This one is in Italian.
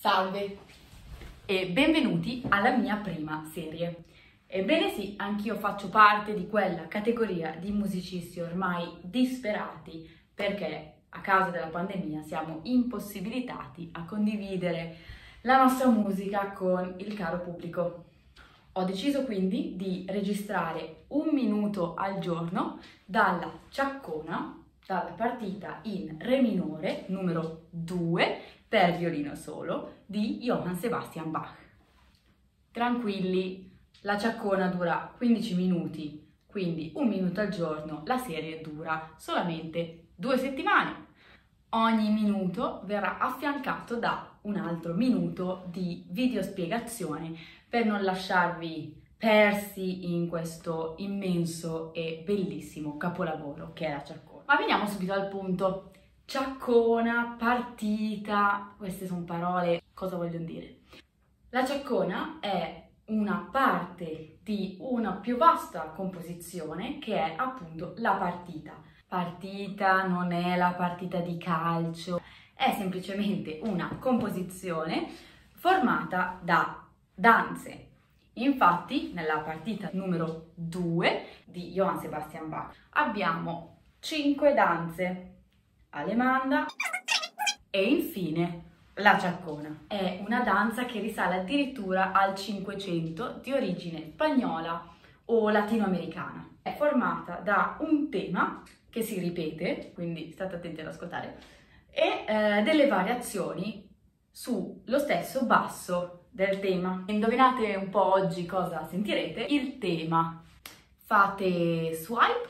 Salve e benvenuti alla mia prima serie. Ebbene sì, anch'io faccio parte di quella categoria di musicisti ormai disperati perché a causa della pandemia siamo impossibilitati a condividere la nostra musica con il caro pubblico. Ho deciso quindi di registrare un minuto al giorno dalla ciaccona, dalla partita in Re minore numero 2 per violino solo di Johann Sebastian Bach. Tranquilli, la ciaccona dura 15 minuti, quindi un minuto al giorno, la serie dura solamente due settimane. Ogni minuto verrà affiancato da un altro minuto di video spiegazione per non lasciarvi persi in questo immenso e bellissimo capolavoro che è la ciaccona. Ma veniamo subito al punto ciaccona, partita, queste sono parole, cosa vogliono dire? La ciaccona è una parte di una più vasta composizione che è appunto la partita. Partita non è la partita di calcio, è semplicemente una composizione formata da danze. Infatti, nella partita numero 2 di Johann Sebastian Bach abbiamo 5 danze Alemanda e infine la ciaccona. È una danza che risale addirittura al 500 di origine spagnola o latinoamericana. È formata da un tema che si ripete, quindi state attenti ad ascoltare, e eh, delle variazioni sullo stesso basso del tema. Indovinate un po' oggi cosa sentirete? Il tema. Fate swipe